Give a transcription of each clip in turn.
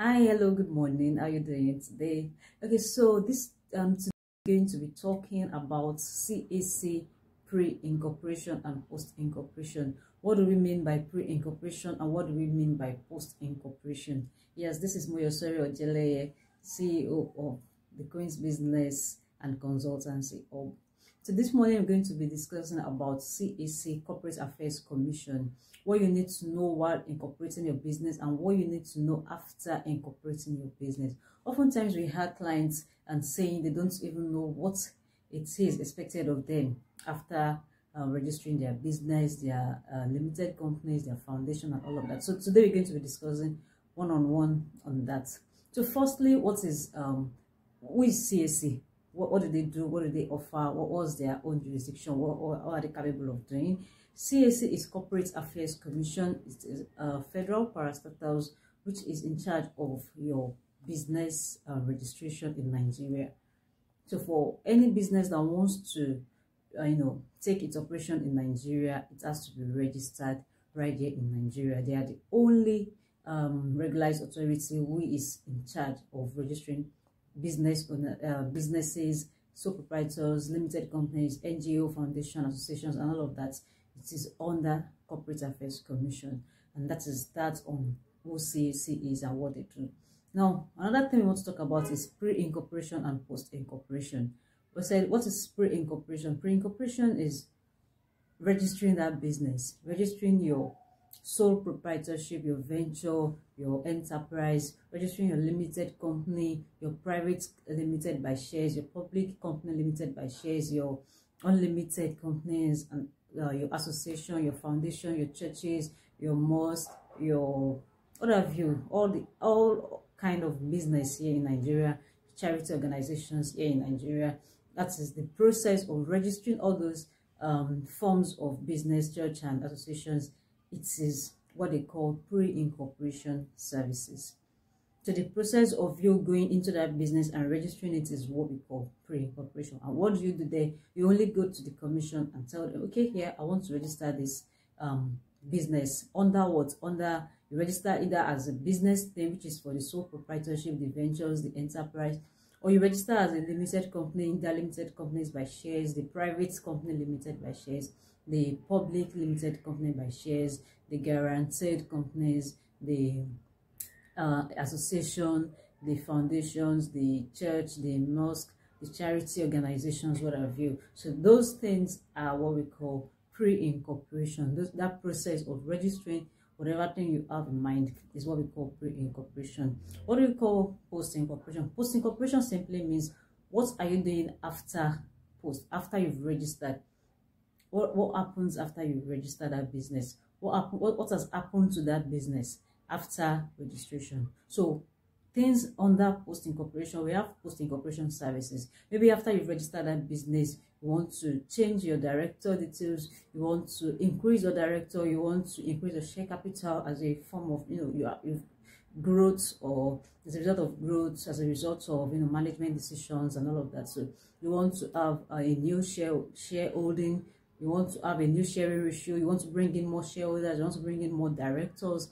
Hi, hello, good morning. How are you doing today? Okay, so this um today going to be talking about CAC pre-incorporation and post-incorporation. What do we mean by pre-incorporation and what do we mean by post-incorporation? Yes, this is Moyosori Ojeleye, CEO of the Queen's Business and Consultancy. So this morning I'm going to be discussing about CAC Corporate Affairs Commission, what you need to know while incorporating your business and what you need to know after incorporating your business. Oftentimes we have clients and saying they don't even know what it is expected of them after uh, registering their business, their uh, limited companies, their foundation and all of that. So today we're going to be discussing one-on-one -on, -one on that. So firstly, what is um, who is CAC? What, what do they do? What do they offer? What was their own jurisdiction? What, what, are they capable of doing? Cac is corporate affairs commission. It is a federal parastatals which is in charge of your business uh, registration in nigeria. So for any business that wants to uh, you know take its operation in nigeria it has to be registered right here in nigeria. They are the only um, regularized authority who is in charge of registering business uh, businesses, sole proprietors, limited companies, NGO, foundation, associations, and all of that. It is under Corporate Affairs Commission, and that is that on who CAC is they do. Now, another thing we want to talk about is pre-incorporation and post-incorporation. We said, what is pre-incorporation? Pre-incorporation is registering that business, registering your sole proprietorship, your venture, your enterprise, registering your limited company, your private limited by shares, your public company limited by shares, your unlimited companies, and uh, your association, your foundation, your churches, your mosque, your what have you, all the all kind of business here in Nigeria, charity organizations here in Nigeria. That is the process of registering all those um, forms of business, church, and associations it is what they call pre-incorporation services. So the process of you going into that business and registering it is what we call pre-incorporation. And what do you do there? You only go to the commission and tell them, okay, here, I want to register this um, business under what? Under, you register either as a business name, which is for the sole proprietorship, the ventures, the enterprise, or you register as a limited company, the limited companies by shares, the private company limited by shares, the public limited company by shares, the guaranteed companies, the uh, association, the foundations, the church, the mosque, the charity organizations, what have you. So those things are what we call pre-incorporation. That process of registering whatever thing you have in mind is what we call pre-incorporation. What do we call post-incorporation? Post-incorporation simply means what are you doing after post, after you've registered what what happens after you register that business what what, what has happened to that business after registration so things under post incorporation we have post incorporation services maybe after you've registered that business you want to change your director details you want to increase your director you want to increase your share capital as a form of you know you are growth or as a result of growth as a result of you know management decisions and all of that so you want to have a new share shareholding you want to have a new sharing ratio, you want to bring in more shareholders, you want to bring in more directors.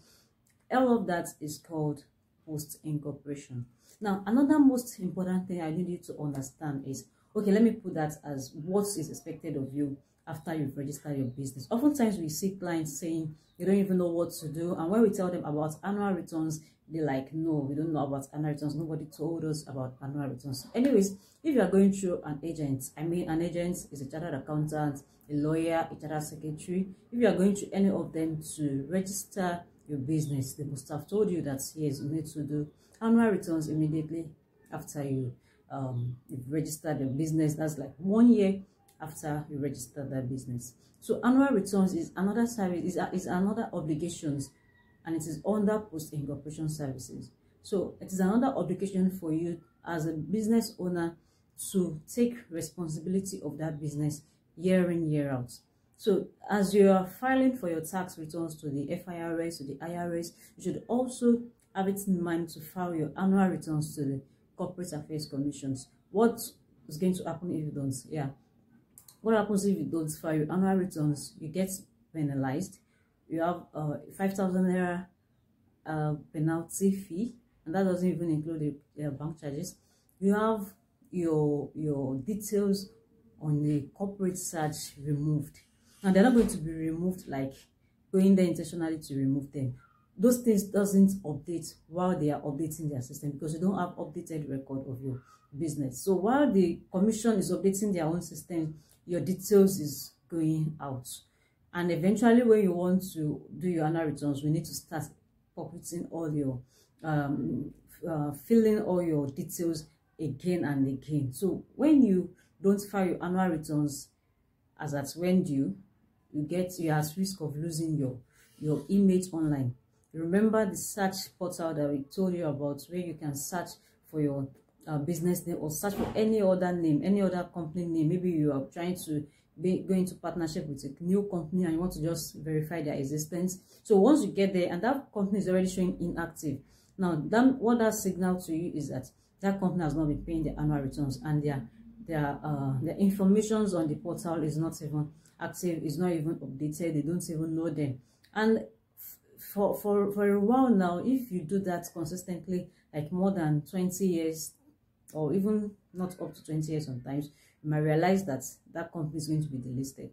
All of that is called post-incorporation. Now, another most important thing I need you to understand is, okay, let me put that as what is expected of you after you've registered your business. Oftentimes we see clients saying they don't even know what to do. And when we tell them about annual returns, they're like, no, we don't know about annual returns. Nobody told us about annual returns. Anyways, if you are going through an agent, I mean, an agent is a chartered accountant, a lawyer, a chartered secretary. If you are going to any of them to register your business, they must have told you that, yes, you need to do annual returns immediately after you um, you've registered your business. That's like one year after you register that business. So annual returns is another service, is, is another obligations and it is under post-incorporation services. So it is another obligation for you as a business owner to take responsibility of that business year in, year out. So as you are filing for your tax returns to the FIRS, to the IRS, you should also have it in mind to file your annual returns to the Corporate Affairs Commissions. What is going to happen if you don't? Yeah. What happens if you don't file your annual returns? You get penalized. You have uh, 5,000 naira uh, penalty fee and that doesn't even include the uh, bank charges. You have your your details on the corporate search removed. And they're not going to be removed like going there intentionally to remove them. Those things doesn't update while they are updating their system because you don't have updated record of your business. So while the commission is updating their own system, your details is going out. And eventually when you want to do your annual returns, we need to start populating all your um uh, filling all your details again and again. So when you don't file your annual returns as at when due, you get you are at risk of losing your your image online. Remember the search portal that we told you about where you can search for your uh, business name or search for any other name, any other company name. Maybe you are trying to be go into partnership with a new company and you want to just verify their existence. So once you get there and that company is already showing inactive, now then what that signal to you is that that company has not been paying their annual returns and their their uh the informations on the portal is not even active is not even updated they don't even know them and for for for a while now if you do that consistently like more than 20 years or even not up to 20 years sometimes you might realize that that company is going to be delisted.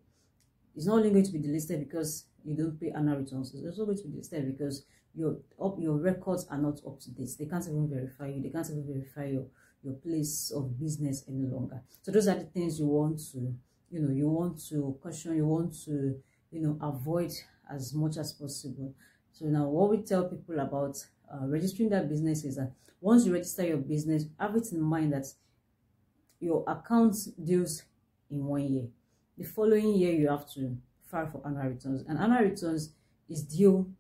It's not only going to be delisted because you don't pay annual returns it's also going to be delisted because your up your records are not up to date. They can't even verify you. They can't even verify your your place of business any longer. So those are the things you want to you know you want to caution you want to you know avoid as much as possible so now what we tell people about uh, registering that business is that once you register your business have it in mind that your account deals in one year. The following year you have to file for annual returns. And annual returns is due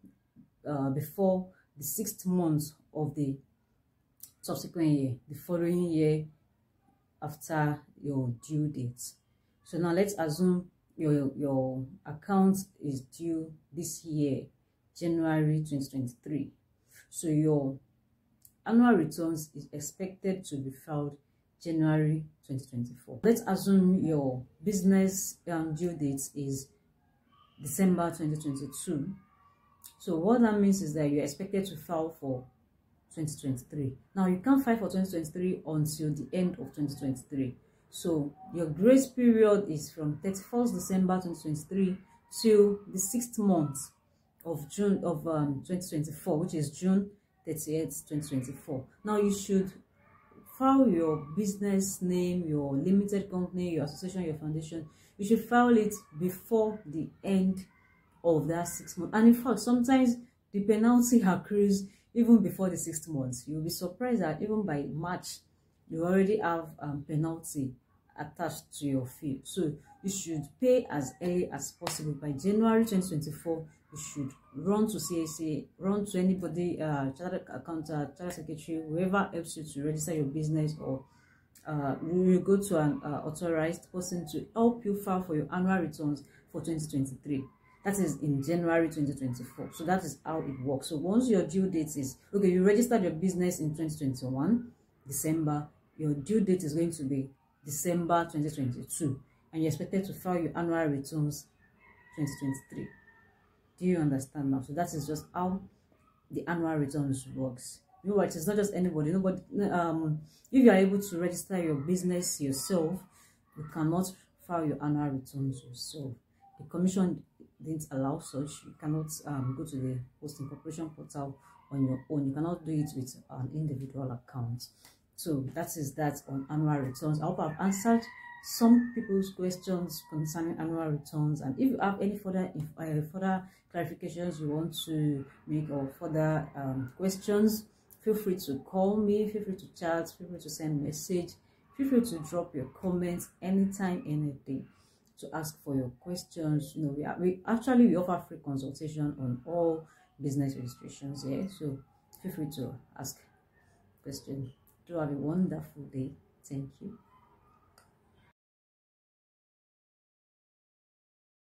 uh, before the sixth month of the subsequent year, the following year after your due date. So now let's assume your, your account is due this year, January 2023. So your annual returns is expected to be filed January 2024. Let's assume your business um, due date is December 2022 so what that means is that you're expected to file for 2023. Now you can't file for 2023 until the end of 2023. So your grace period is from 31st December 2023 till the sixth month of June of um, 2024, which is June 30th, 2024. Now you should file your business name, your limited company, your association, your foundation. You should file it before the end of that six months. And in fact, sometimes the penalty accrues even before the six months. You'll be surprised that even by March, you already have um, penalty attached to your fee. So you should pay as early as possible. By January 2024, you should run to CAC, run to anybody, uh, chartered accountant, chartered secretary, whoever helps you to register your business or uh, you go to an uh, authorized person to help you file for your annual returns for 2023 that is in January 2024. So that is how it works. So once your due date is, okay, you registered your business in 2021, December, your due date is going to be December 2022. And you're expected to file your annual returns 2023. Do you understand now? So that is just how the annual returns works. You what? It's not just anybody. Nobody. Um, if you are able to register your business yourself, you cannot file your annual returns yourself. The commission didn't allow such, you cannot um, go to the post incorporation portal on your own. You cannot do it with an individual account. So that is that on annual returns. I hope I've answered some people's questions concerning annual returns. And if you have any further if, uh, further clarifications you want to make or further um, questions, feel free to call me, feel free to chat, feel free to send message, feel free to drop your comments anytime, anything to ask for your questions. You know, we, are, we actually we offer free consultation on all business registrations here. So feel free to ask questions. Do have a wonderful day. Thank you.